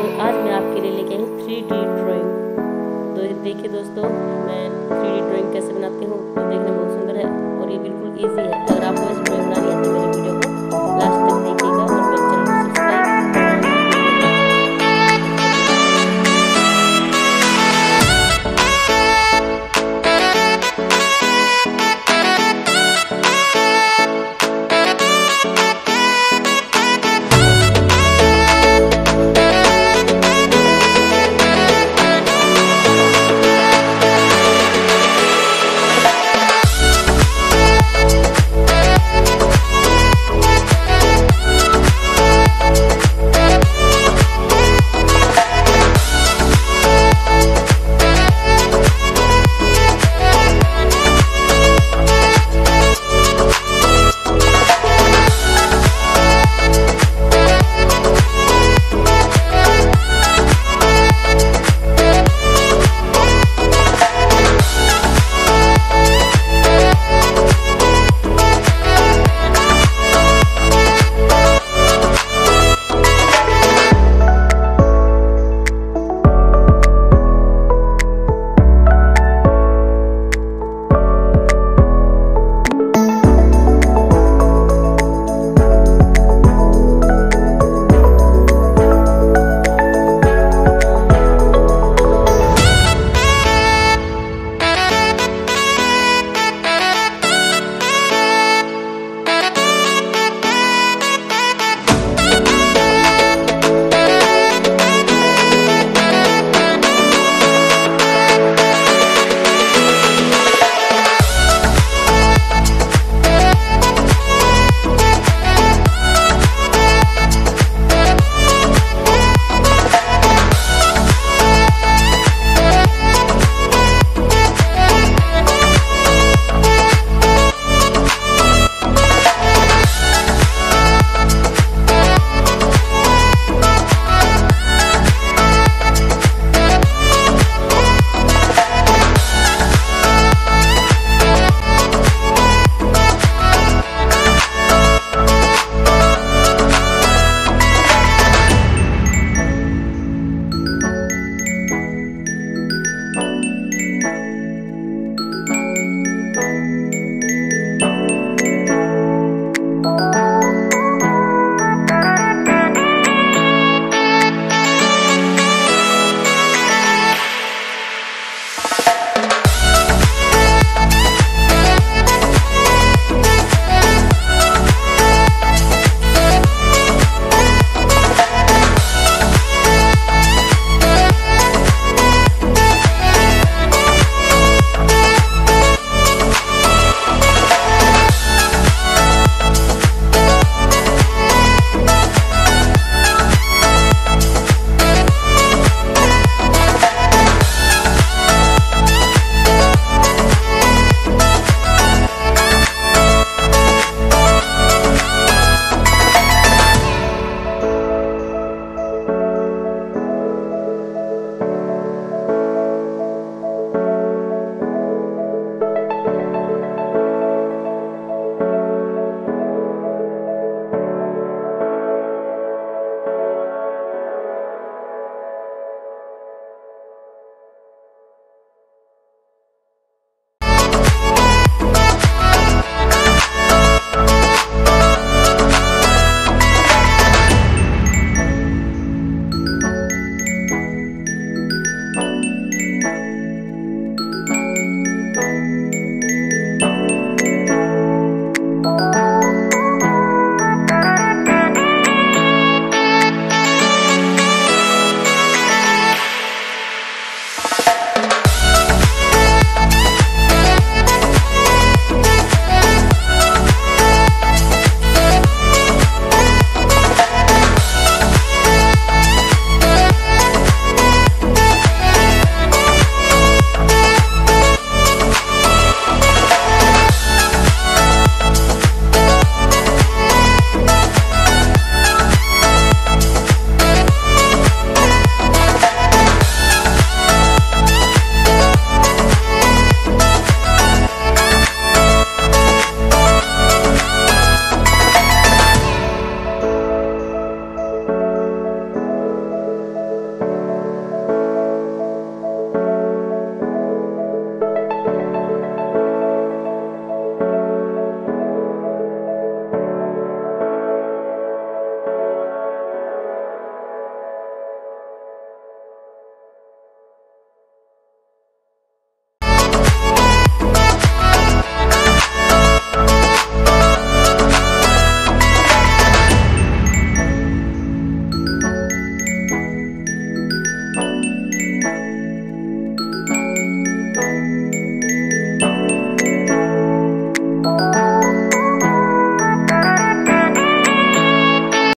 तो आज मैं आपके लिए लेके आई हूँ थ्री डी ड्राइंग तो देखिए दोस्तों, मैं थ्री डी ड्राइंग कैसे बनाती हूँ तो देखने में बहुत सुंदर है और ये बिल्कुल ईजी है। अगर आपको इस ड्राइंग बनानी है तो मेरे